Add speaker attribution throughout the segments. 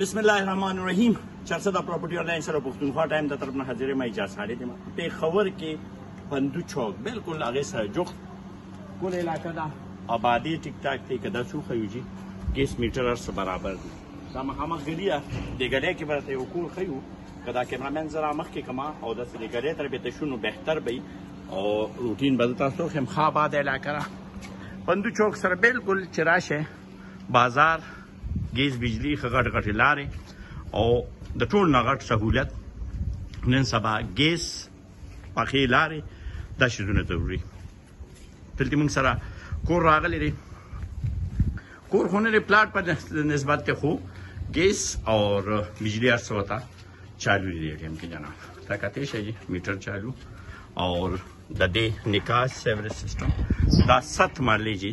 Speaker 1: بسم الله الرحمن الرحیم چرسه دا پراپرټي آنلاین سره پښتونخوا ټایم د طرف نه حاضرې ما اجازه خالي دي په خبر کې پندو چوک بالکل هغه سره جوخ کول علاقه دا آبادی ټیک ټاک ته کدا شو خيوجي ګیس میټر سره برابر دي دا مخامخ غلیه د غلیه کې برته یو کور خيو کدا کیمرامن زرا مخ کې کما او د سری غلیه تر به تشونو بهتر به او روټین بدل تاسو خم خاباد علاقه را پندو چوک سره بالکل چراشه بازار ګیس بجلی خغټ غټ لارې او د ټول نغټ سہولت نن سبا ګیس پخې لارې دا شیزونه ضروری دلته موږ سره کور راغلی دی کور خونه لري پلاټ په نسبت ته خو ګیس او بجلی هر څه وتا چالو دی ټیم کې جنا تا کته شي میټر چالو او د دې نکاح سیوریج سیستم دا 7 مرلې جی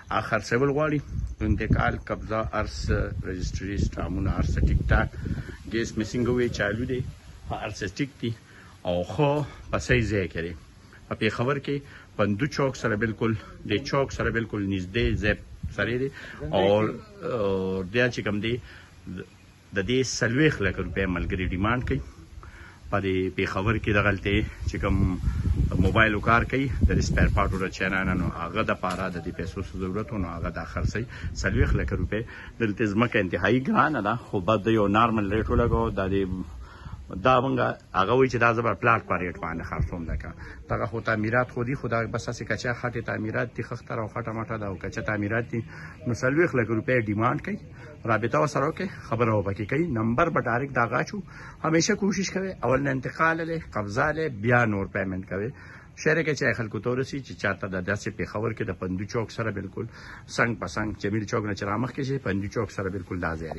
Speaker 1: هغه خرڅول غواړي انتقال قبضه ارس رجسټري سټامونه ارس ټیک ټاک ګیس میسنګوي چالو دي ارس ټیک دي او خو پسې ځای کړي په پیښور کې پندو چوک سره بالکل د چوک سره بالکل نږدې زیب سره دی او بیا چې کوم دی د دې څلوېښت لکه روپۍ ملګري ډیمانډ کوي په دې پېښور کې دغلته چې کوم موبایل کار کوي د سپیر پارټو د چینانه نو هغه د پاره د دې پیسو ضرورت نو هغه د خرڅي څلوېښت لکه روپۍ دلته ځمکه انتهایی ګرانه ده خو بس د یو نارمل ریټ ولګو د دې دا مونږه هغه وی چې دا زبر پلاټ پر ریټ باندې خرڅوم لکه دغه خو تعمیرات خو دی خو دا بس اسې کچا خټه تعمیرات دي خختر او خټه مټه دا او کچا تعمیرات دي نو سلويخ لک روپې ډیماند کوي رابطه وسره وکي خبره وبکي کوي نمبر به ډایرک دا غاچو همیشه کوشش کوي اول نه انتقال له قبضه له بیا نور پیمنت کوي شهر کې چې خلکو تورسي چې چاته د داسې پیښور کې د پندو چوک سره بالکل څنګ پسنګ جمیل چوک نه چرامخ کې چې پندو چوک سره بالکل دا زیاري